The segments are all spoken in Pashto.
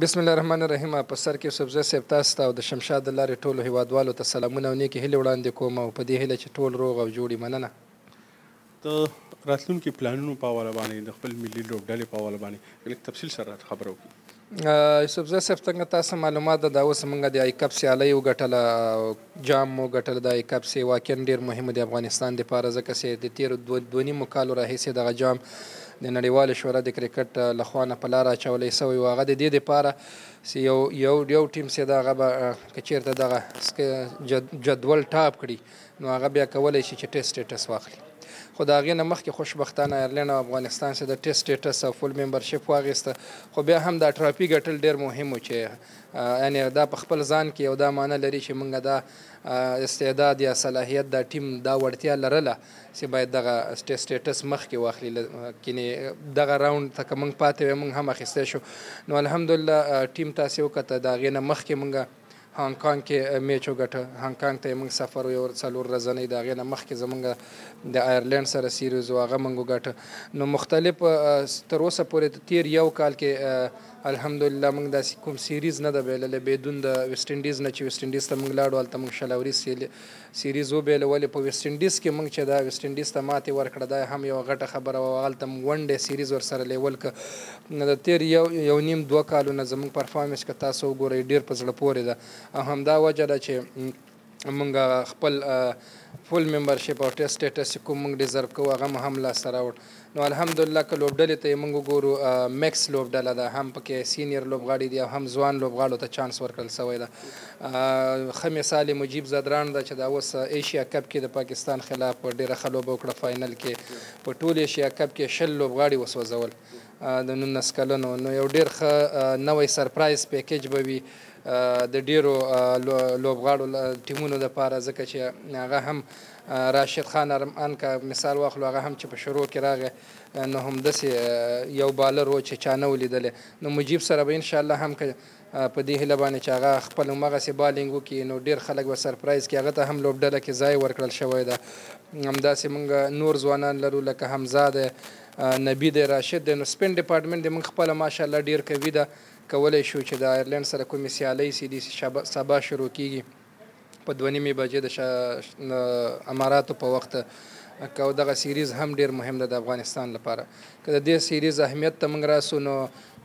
بسم الله الرحمن الرحیم په سر کې یوسفزی صیب تاسو ته او د شمشاد د لارې ټولو هیوادوالو ته سلامونه او نیکې هیلې وړاندې کوم او په دې هیله چې ټول روغ او جوړي مننه. د راتلونکي پلانونو په حواله باندې د خپل ملي لوبډلې په حواله باندې که لږ تفصیل سره راته خبره وکړي. یوسفزی صاحب څنګه تاسو معلومات ده دا اوس موږ د آی کپ سیالۍ وګټله او جام مو ګټل دا یې کپ سې واقعا ډیر مهم دې افغانستان دې پاره ځکه سې دې تیرو دوه دوه نیمو کالو راهیسې دغه جام دې نړیوالې شورا دې کرکټ له خوا نه په لاره اچولې سوی وو هغه دې دې دې پاره سې یو یو یو ټیم سې ده هغه به که چیرته دغه جدول ټاپ کړي نو هغه بیا کولای شي چې ټیسټ سټیټس واخلي خو د هغې نه مخکې خوشبختانه ایرلینډ او افغانستان سې ده ټیسټ سټیټس او فول ممبر شیپ واغیسته خو بیا هم دا ټرافي ګټل ډیر مهم وو چې یعنې دا په خپل ځان کې یو دا معنی لري چې موږ دا استعداد یا صلاحیت دا ټیم دا وړتیا لرله چې باید دغه سټیټس مخکې واخلي کینې دغه راوند ته که موږ پاتې وای موږ هم اخیستی شو نو الحمدلله ټیم تاسې وکته د هغې نه مخکې موږ هانګ کانګ کې میچ وګټه هانګ کانګ ته موږ سفر یو څلور ورځنۍ د هغې نه مخکې زمونږ د آیرلینډ سره سیریز و هغه موږ وګټه نو مختلف تر اوسه پورې تیر یو کال کې الحمدالله موږ داسې کوم سیریز نه ده بایللی بیدون د ویسټ انډیز نه چې ویسټ انډیز ته موږ لاړو هلته موږ شلاوري سیریز وبایله ولې په ویسټ انډیز کې موږ چې دا ویسټ انډیز ته ماتې ورکړه دا هم یوه غټه خبره وه او هلته موږ ون ډی سیریز ورسره لیول کړ نو د تیر یو نیم دوه کالو نه زموږ پرفارمنس که تاسو وګورئ ډیر په زړه پورې ده او همدا وجه ده چې مونږ خپل فول ممبر شپ او ټیسټ سټیټس چې کوم مونږ ډیزرو کوو هغه مو هم لاسته راوړ نو الحمدلله که لوبډلې ته مونږ وګورو میکس لوبډله ده هم پکې سینیر لوبغاړي دي او هم ځوان لوبغاړو ته چانس ورکړل سوی ده ښه مثال یې مجیب ځدراڼ ده چې دا اوس ایشیا کپ کې د پاکستان خلاف ډیره ښه لوبه وکړه فاینل کې په ټول ایشیا کپ کې شل لوبغاړي وسوځول د نولس کلنو نو یو ډیر ښه نوی سرپرایز پیکج به وي د ډیرو لوبغاړو ټیمونو لپاره ځکه چې هغه هم راشد خان ارمان که مثال واخلو هغه هم چې په شروع کې راغی نو همداسې یو بالر و چې چا نه و لیدلی نو مجیب سره به ان شاءالله هم که په دې هیله باندې چې هغه خپل همغسې بالینګ وکړي نو ډېر خلک به سرپرایز کړي، هغه ته هم لوبډله کې ځای ورکړل شوی ده، همداسې موږ نور ځوانان لرو لکه حمزه دی، نبي دی، راشد دی، نو سپن ډیپارټمنټ دې موږ خپله ماشاءالله ډېر قوي ده، کولای شو چې د آیرلنډ سره کومې سیالۍ چې دي سبا شروع کېږي. په دوه نیمې بجې د اماراتو په وخت که او دغه سیریز هم ډیر مهم ده د افغانستان لپاره که د دې سیریز اهمیت ته موږ راسو نو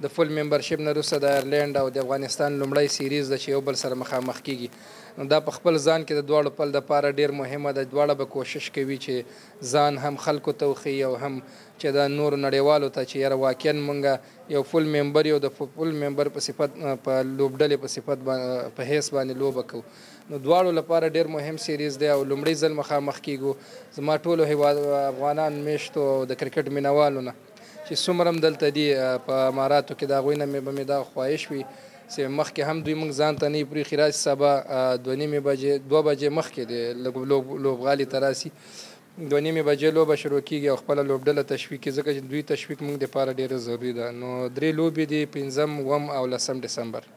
د فل ممبرشپ نه وروسته د آیرلینډ او د افغانستان لومړی سیریز ده چې یو بل سره مخامخ کیږي نو دا په خپل ځان کې د دواړو پل لپاره ډیر مهمه ده دواړه به کوشش کوي چې ځان هم خلکو ته وښیي او هم چې دا نورو نړیوالو ته چې یاره واقعا موږ یو فول ممبر یو د فول ممبر په صفت په لوبډلې په صفت په حیث باندې لوبه کوو نو دواړو لپاره ډیر مهم سیریز دی او لومړی ځل مخامخ کیږو زما ټولو هیواد افغانان میشتو او د کرکټ مینوالو نه چې څومره هم دلته دي په اماراتو کې د هغوی نه مې به مې دا خواهش وي چې مخکې هم دوی موږ ځان ته نه پرېښي راسي سبا دوه نیمې بجې دوه بجې مخکې دی لوبغالي ته راسي دوه نیمې بجې لوبه شروع کیږي او خپله لوبډله تشویقي ځکه چې دوی تشویق مونږ دپاره ډیره ضروري ده نو درې لوبې دي پنځم، اووم او لسم ډسمبر.